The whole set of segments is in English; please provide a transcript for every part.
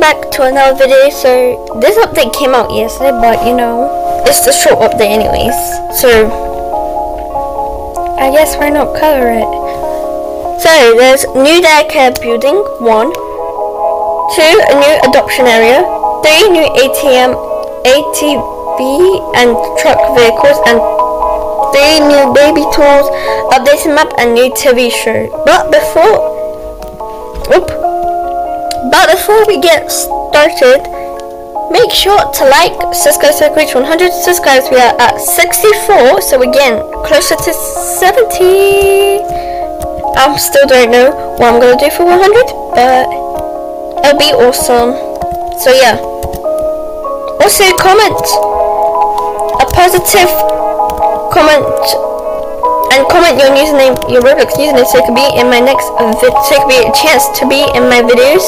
back to another video. So this update came out yesterday, but you know, it's a short update anyways. So I guess why not cover it? So there's new daycare building, one. Two, a new adoption area. Three, new ATM, ATV and truck vehicles, and three new baby tools, updated map, and new TV show. But before, oop. But before we get started, make sure to like, subscribe to reach 100 subscribers. We are at 64, so again, closer to 70. I'm still don't know what I'm gonna do for 100, but it'll be awesome. So yeah. Also comment a positive comment and comment your username, your Roblox username, so it could be in my next vid, so it could be a chance to be in my videos.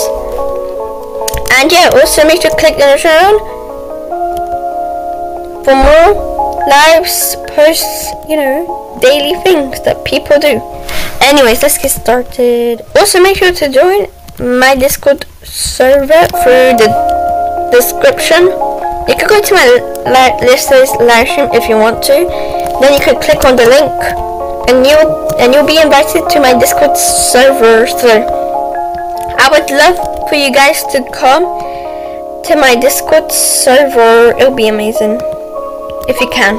And yeah, also make sure to click the notification for more lives, posts, you know, daily things that people do. Anyways, let's get started. Also, make sure to join my Discord server through the description. You could go to my listeners live stream if you want to. Then you could click on the link, and you'll and you'll be invited to my Discord server. So I would love for you guys to come to my Discord server. It'll be amazing if you can.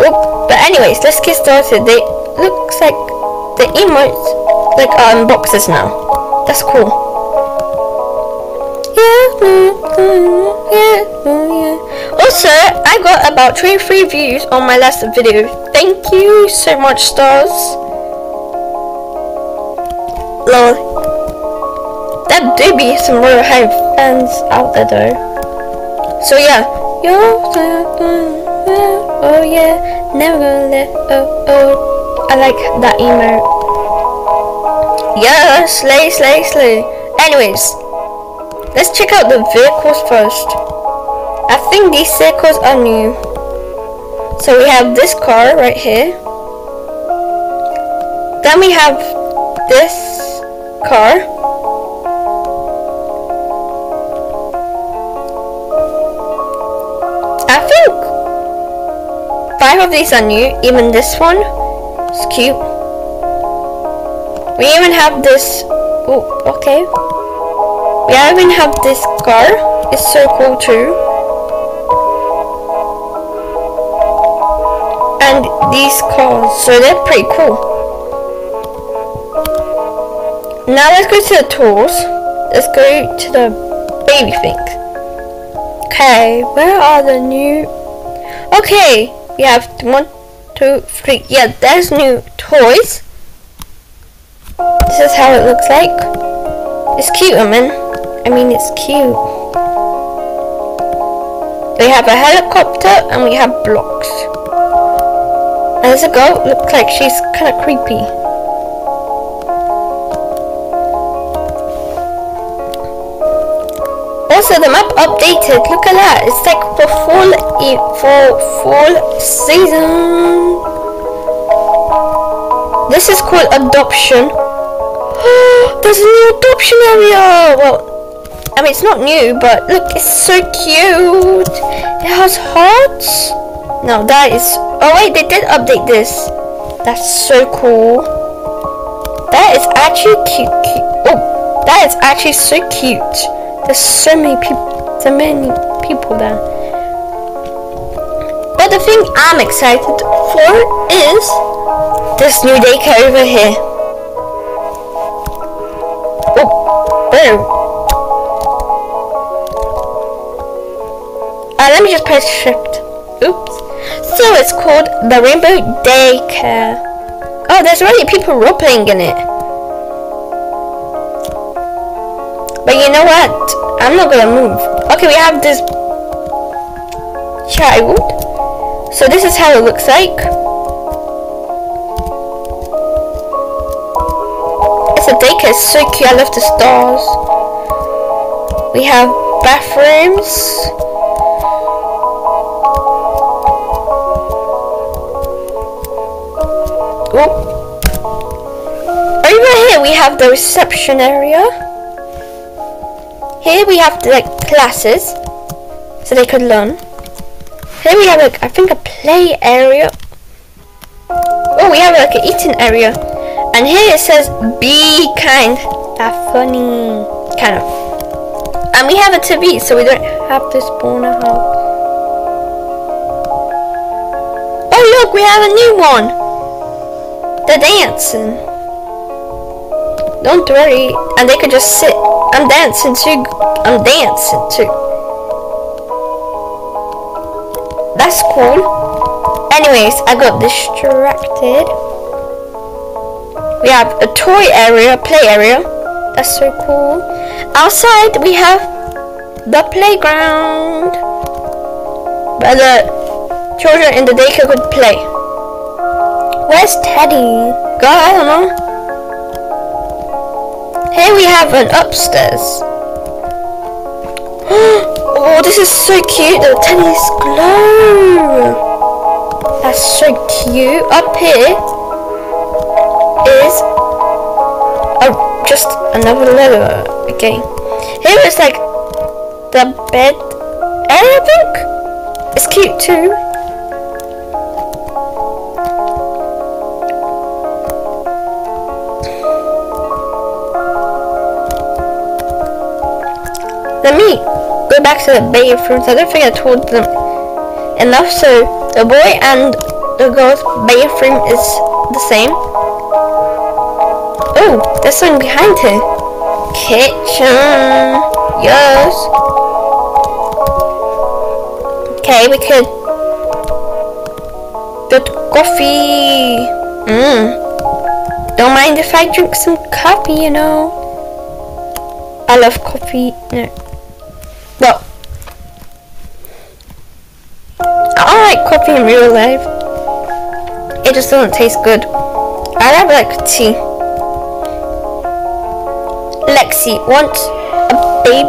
Oop. But anyways, let's get started. They looks like the emotes like are in boxes now. That's cool. Yeah, mm, mm, mm, yeah. Also, I got about 23 views on my last video. Thank you so much, stars. Lol. That do be some real hype fans out there though. So yeah. Oh yeah, never gonna let oh oh. I like that emote. Yeah, slay, slay, slay. Anyways, let's check out the vehicles first. I think these vehicles are new. So we have this car right here. Then we have this car. I think five of these are new, even this one. It's cute. We even have this. Oh, okay. We even have this car. It's so cool too. And these cars, so they're pretty cool. Now let's go to the tools. Let's go to the baby thing. Okay, where are the new? Okay, we have one, two, three. Yeah, there's new toys. This is how it looks like. It's cute, I mean. I mean, it's cute. We have a helicopter and we have blocks. And there's a girl. Looks like she's kind of creepy. Also, the map updated. Look at that. It's like for full for full season. This is called adoption. There's a new adoption area. Well, I mean it's not new, but look, it's so cute. It has hearts. No, that is. Oh wait, they did update this. That's so cool. That is actually cute. cute. Oh, that is actually so cute. There's so many people, so many people there. But the thing I'm excited for is this new daycare over here. Boom. Uh, let me just press shift. Oops. So it's called the Rainbow Daycare. Oh, there's already people role playing in it. But you know what? I'm not gonna move. Okay, we have this child. So this is how it looks like. The daycare is so cute. I love the stars. We have bathrooms. Oh. Over here we have the reception area. Here we have the, like classes, so they could learn. Here we have like I think a play area. Oh, we have like an eating area, and here it says "Be kind." That's funny, kind of. And we have a TV, so we don't have to spawn a house. Oh look, we have a new one. They're dancing. Don't worry, and they could just sit. I'm dancing too. I'm dancing too. That's cool. Anyways, I got distracted. We have a toy area, play area. That's so cool. Outside, we have the playground where the children in the daycare could play. Where's Teddy? God, I don't know. Here we have an upstairs. oh, this is so cute. The tennis glow. That's so cute. Up here is a, just another letter. Okay. Here is like the bed area book. It's cute too. Let me go back to the bathrooms. I don't think I told them enough. So the boy and the girl's bathroom is the same. Oh, there's something behind here. Kitchen. Yes. Okay, we could Good coffee. Mmm. Don't mind if I drink some coffee, you know. I love coffee. No. Well, I like coffee in real life. It just doesn't taste good. I have. Lexi wants a baby.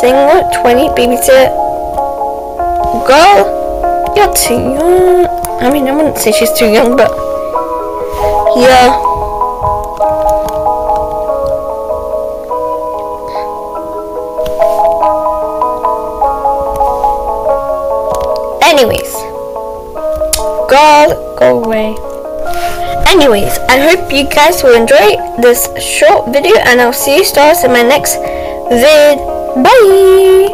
Single 20 babysitter. Girl, you're too young. I mean, I wouldn't say she's too young, but yeah. Anyways, God, go away. Anyways, I hope you guys will enjoy this short video and I'll see you stars in my next vid. Bye!